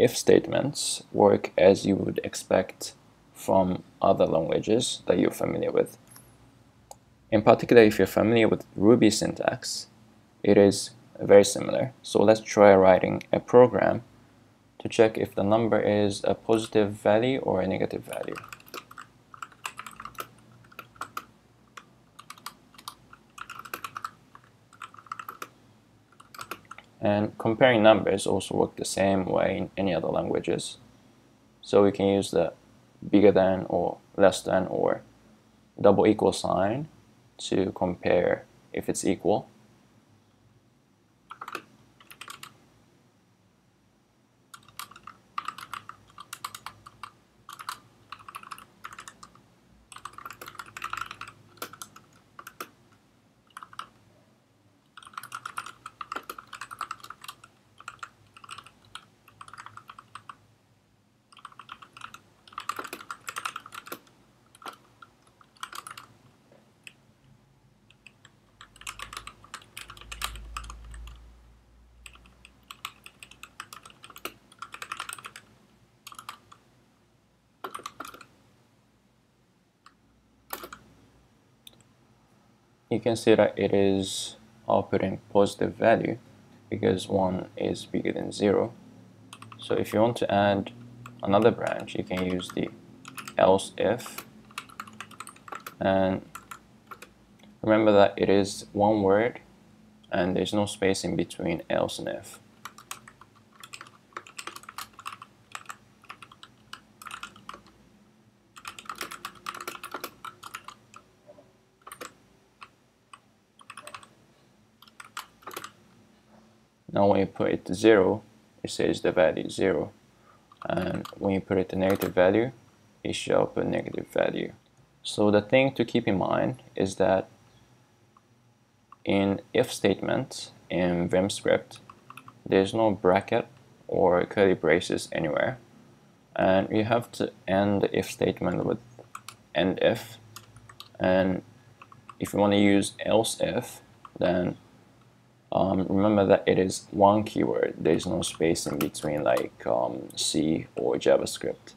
if statements work as you would expect from other languages that you're familiar with. In particular, if you're familiar with Ruby syntax, it is very similar. So let's try writing a program to check if the number is a positive value or a negative value. And comparing numbers also work the same way in any other languages. So we can use the bigger than or less than or double equal sign to compare if it's equal. You can see that it is outputting positive value because 1 is bigger than 0. So if you want to add another branch, you can use the else if and remember that it is one word and there's no space in between else and if. Now when you put it to 0, it says the value is 0. And when you put it to negative value, it shows up a negative value. So the thing to keep in mind is that in if statements in Vim script, there's no bracket or curly braces anywhere. And you have to end the if statement with end if. And if you want to use else if, then um, remember that it is one keyword. There is no space in between like um, C or JavaScript.